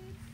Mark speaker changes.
Speaker 1: Thanks.